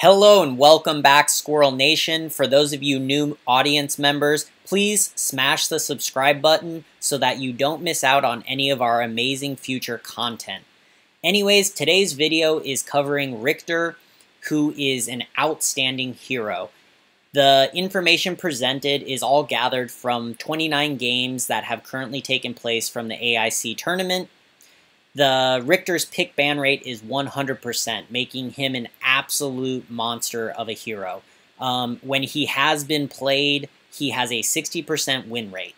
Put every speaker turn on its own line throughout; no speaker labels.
Hello and welcome back Squirrel Nation. For those of you new audience members, please smash the subscribe button so that you don't miss out on any of our amazing future content. Anyways, today's video is covering Riktor, who is an outstanding hero. The information presented is all gathered from 29 games that have currently taken place from the AIC tournament the Riktor's pick ban rate is 100%, making him an absolute monster of a hero. Um, when he has been played, he has a 60% win rate.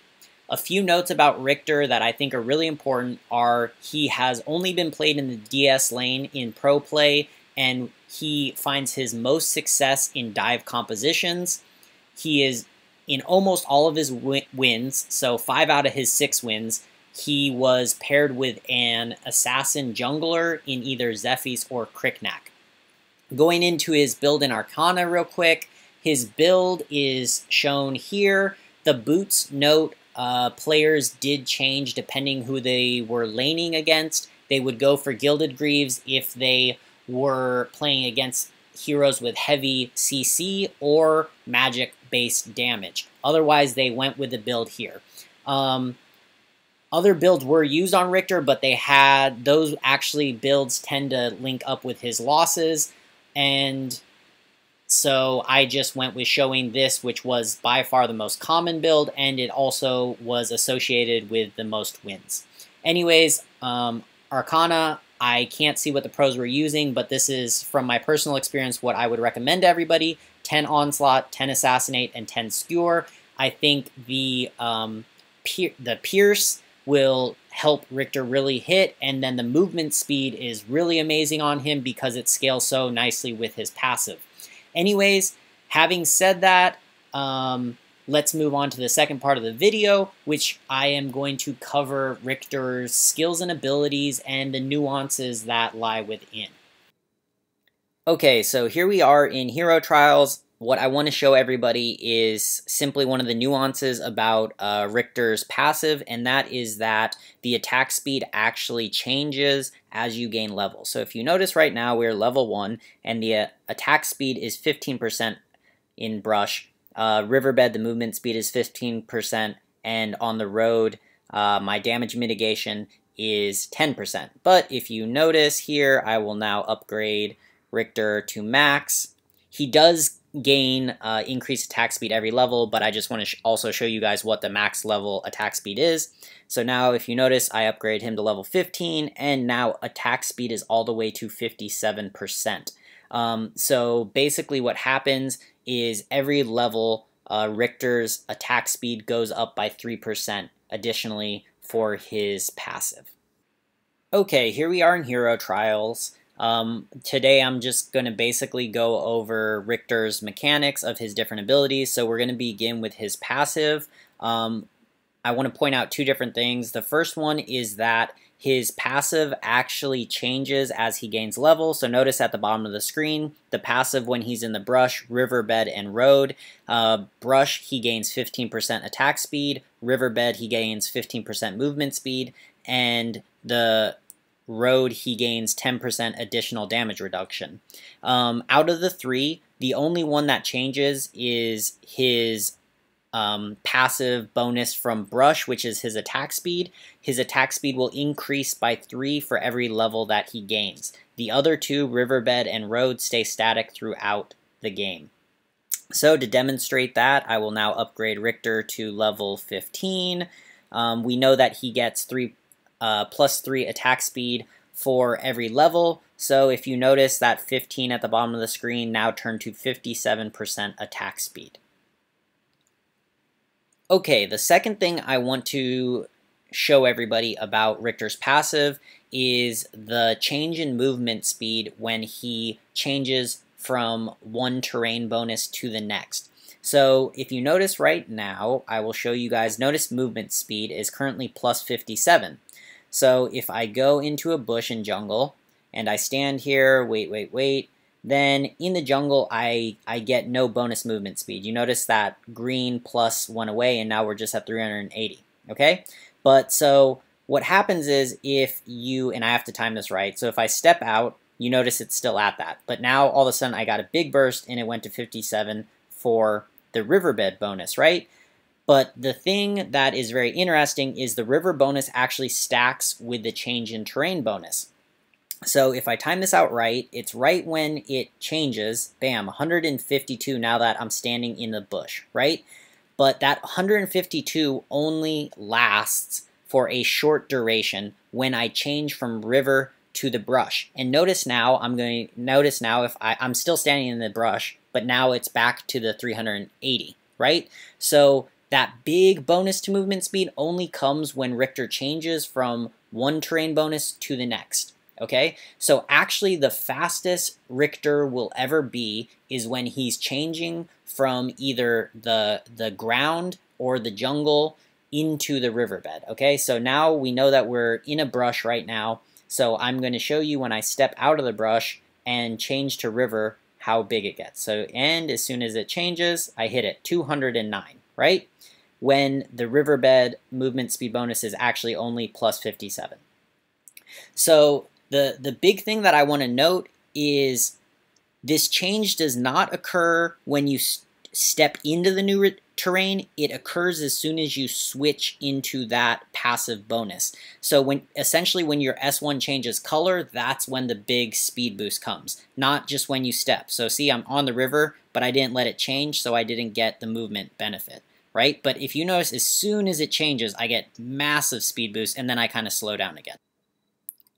A few notes about Riktor that I think are really important are he has only been played in the DS lane in pro play, and he finds his most success in dive compositions. He is in almost all of his wins, so five out of his six wins, he was paired with an assassin jungler in either Zephys or Kriknak. Going into his build in Arcana real quick, his build is shown here. The boots note uh, players did change depending who they were laning against. They would go for Gilded Greaves if they were playing against heroes with heavy CC or magic-based damage. Otherwise, they went with the build here. Um, other builds were used on Riktor, but they had those actually builds tend to link up with his losses, and so I just went with showing this, which was by far the most common build, and it also was associated with the most wins. Anyways, um, Arcana, I can't see what the pros were using, but this is, from my personal experience, what I would recommend to everybody. 10 Onslaught, 10 Assassinate, and 10 Skewer. I think the, um, the Pierce will help Riktor really hit, and then the movement speed is really amazing on him because it scales so nicely with his passive. Anyways, having said that, um, let's move on to the second part of the video, which I am going to cover Riktor's skills and abilities and the nuances that lie within. Okay, so here we are in Hero Trials what I want to show everybody is simply one of the nuances about uh, Riktor's passive, and that is that the attack speed actually changes as you gain level. So if you notice right now, we're level 1, and the uh, attack speed is 15% in Brush. Uh, Riverbed, the movement speed is 15%, and on the road, uh, my damage mitigation is 10%. But if you notice here, I will now upgrade Riktor to max. He does gain uh, increased attack speed every level, but I just want to sh also show you guys what the max level attack speed is. So now if you notice, I upgrade him to level 15, and now attack speed is all the way to 57%. Um, so basically what happens is every level, uh, Riktor's attack speed goes up by 3% additionally for his passive. Okay, here we are in Hero Trials. Um, today I'm just going to basically go over Riktor's mechanics of his different abilities. So we're going to begin with his passive. Um, I want to point out two different things. The first one is that his passive actually changes as he gains level. So notice at the bottom of the screen, the passive when he's in the brush, riverbed, and road. Uh, brush, he gains 15% attack speed. Riverbed, he gains 15% movement speed. And the Road, he gains 10% additional damage reduction. Um, out of the three, the only one that changes is his um, passive bonus from Brush, which is his attack speed. His attack speed will increase by 3 for every level that he gains. The other two, Riverbed and Road, stay static throughout the game. So to demonstrate that, I will now upgrade Riktor to level 15. Um, we know that he gets 3 uh, plus 3 attack speed for every level. So if you notice that 15 at the bottom of the screen now turned to 57% attack speed. Okay, the second thing I want to show everybody about Riktor's passive is the change in movement speed when he changes from one terrain bonus to the next. So if you notice right now, I will show you guys, notice movement speed is currently plus 57. So if I go into a bush and jungle and I stand here, wait, wait, wait, then in the jungle I, I get no bonus movement speed. You notice that green plus one away and now we're just at 380, okay? But so what happens is if you, and I have to time this right, so if I step out you notice it's still at that. But now all of a sudden I got a big burst and it went to 57 for the riverbed bonus, right? But the thing that is very interesting is the river bonus actually stacks with the change in terrain bonus. So if I time this out right, it's right when it changes, bam, 152 now that I'm standing in the bush, right? But that 152 only lasts for a short duration when I change from river to the brush. And notice now, I'm going to notice now if I, I'm still standing in the brush, but now it's back to the 380, right? So that big bonus to movement speed only comes when Riktor changes from one terrain bonus to the next. Okay, so actually the fastest Riktor will ever be is when he's changing from either the the ground or the jungle into the riverbed. Okay, so now we know that we're in a brush right now. So I'm going to show you when I step out of the brush and change to river how big it gets. So and as soon as it changes, I hit it 209, right? When the riverbed movement speed bonus is actually only plus 57. So the, the big thing that I want to note is this change does not occur when you step into the new terrain. It occurs as soon as you switch into that passive bonus. So when essentially when your S1 changes color, that's when the big speed boost comes, not just when you step. So see, I'm on the river, but I didn't let it change, so I didn't get the movement benefit right? But if you notice, as soon as it changes, I get massive speed boost, and then I kind of slow down again.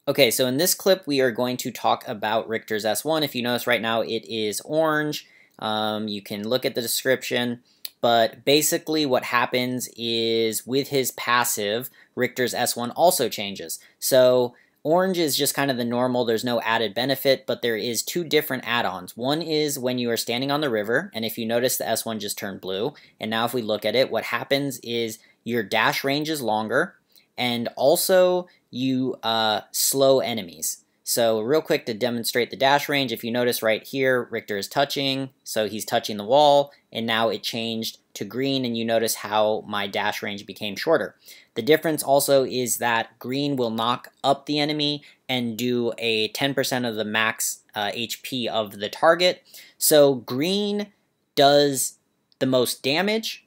Okay, so in this clip, we are going to talk about Riktor's S1. If you notice right now, it is orange. Um, you can look at the description. But basically what happens is with his passive, Riktor's S1 also changes. So orange is just kind of the normal, there's no added benefit, but there is two different add-ons. One is when you are standing on the river, and if you notice the S1 just turned blue. And now if we look at it, what happens is your dash range is longer, and also you uh, slow enemies. So real quick to demonstrate the dash range, if you notice right here, Riktor is touching, so he's touching the wall, and now it changed to green, and you notice how my dash range became shorter. The difference also is that green will knock up the enemy and do a 10% of the max uh, HP of the target. So green does the most damage,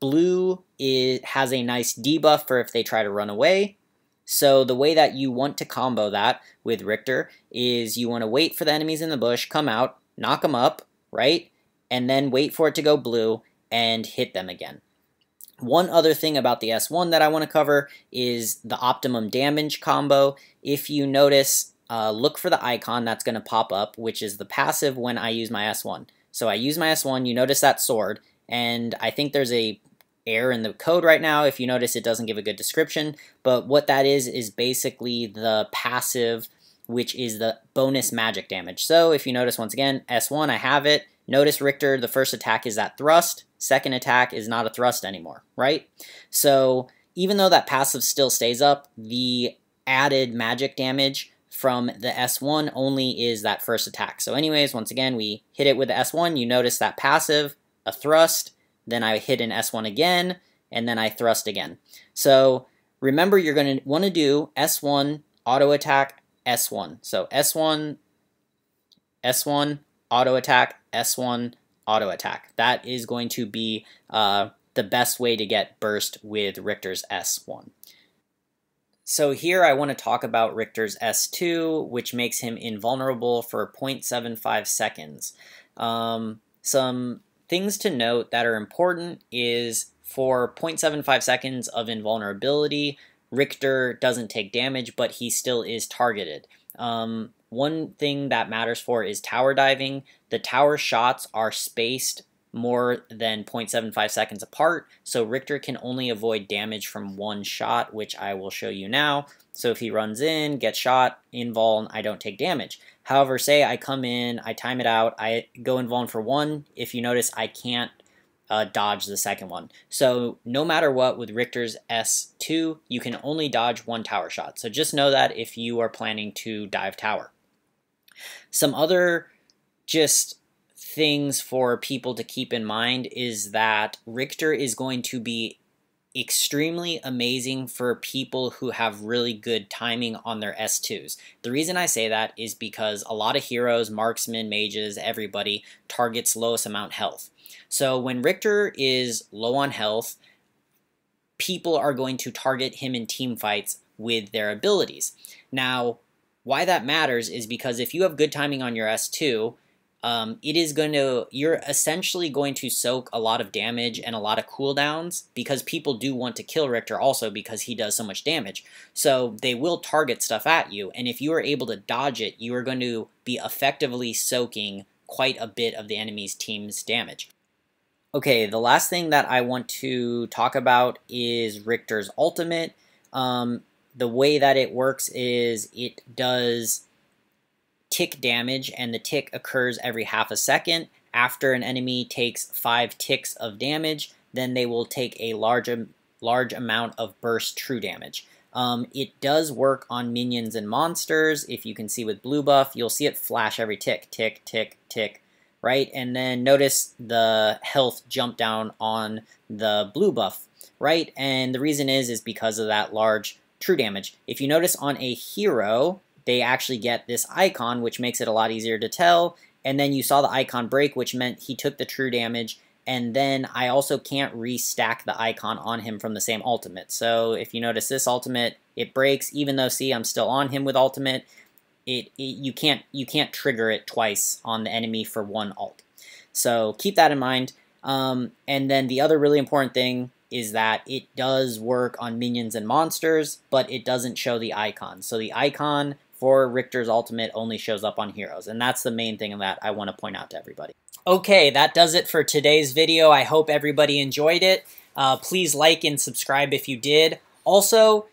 Blue is, has a nice debuff for if they try to run away. So the way that you want to combo that with Riktor is you want to wait for the enemies in the bush, come out, knock them up, right? And then wait for it to go blue and hit them again. One other thing about the S1 that I want to cover is the optimum damage combo. If you notice, uh, look for the icon that's going to pop up, which is the passive when I use my S1. So I use my S1, you notice that sword, and I think there's a error in the code right now. If you notice, it doesn't give a good description, but what that is is basically the passive, which is the bonus magic damage. So if you notice, once again, S1, I have it. Notice Riktor, the first attack is that thrust, second attack is not a thrust anymore, right? So even though that passive still stays up, the added magic damage from the S1 only is that first attack. So anyways, once again, we hit it with the S1, you notice that passive, a thrust, then I hit an S1 again, and then I thrust again. So remember you're going to want to do S1, auto attack, S1. So S1, S1, auto attack, S1, auto attack. That is going to be uh, the best way to get burst with Riktor's S1. So here I want to talk about Riktor's S2, which makes him invulnerable for 0.75 seconds. Um, some Things to note that are important is for 0.75 seconds of invulnerability, Riktor doesn't take damage, but he still is targeted. Um, one thing that matters for is tower diving. The tower shots are spaced more than 0.75 seconds apart, so Riktor can only avoid damage from one shot, which I will show you now. So if he runs in, gets shot, invuln, I don't take damage. However, say I come in, I time it out, I go invuln for one. If you notice, I can't uh, dodge the second one. So no matter what, with Riktor's S2, you can only dodge one tower shot. So just know that if you are planning to dive tower. Some other just things for people to keep in mind is that Riktor is going to be extremely amazing for people who have really good timing on their S2s. The reason I say that is because a lot of heroes, marksmen, mages, everybody targets lowest amount health. So when Riktor is low on health, people are going to target him in team fights with their abilities. Now, why that matters is because if you have good timing on your S2, um, it is going to, you're essentially going to soak a lot of damage and a lot of cooldowns because people do want to kill Riktor also because he does so much damage. So they will target stuff at you, and if you are able to dodge it, you are going to be effectively soaking quite a bit of the enemy's team's damage. Okay, the last thing that I want to talk about is Riktor's ultimate. Um, the way that it works is it does tick damage, and the tick occurs every half a second. After an enemy takes five ticks of damage, then they will take a large, large amount of burst true damage. Um, it does work on minions and monsters. If you can see with blue buff, you'll see it flash every tick, tick, tick, tick, right? And then notice the health jump down on the blue buff, right? And the reason is, is because of that large true damage. If you notice on a hero, they actually get this icon, which makes it a lot easier to tell. And then you saw the icon break, which meant he took the true damage. And then I also can't restack the icon on him from the same ultimate. So if you notice this ultimate, it breaks, even though, see, I'm still on him with ultimate. It, it you can't you can't trigger it twice on the enemy for one alt. So keep that in mind. Um, and then the other really important thing is that it does work on minions and monsters, but it doesn't show the icon. So the icon for Riktor's Ultimate only shows up on heroes, and that's the main thing that I want to point out to everybody. Okay, that does it for today's video. I hope everybody enjoyed it. Uh, please like and subscribe if you did. Also,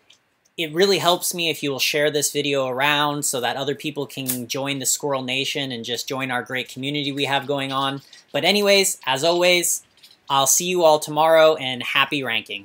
it really helps me if you will share this video around so that other people can join the Squirrel Nation and just join our great community we have going on. But anyways, as always, I'll see you all tomorrow and happy ranking.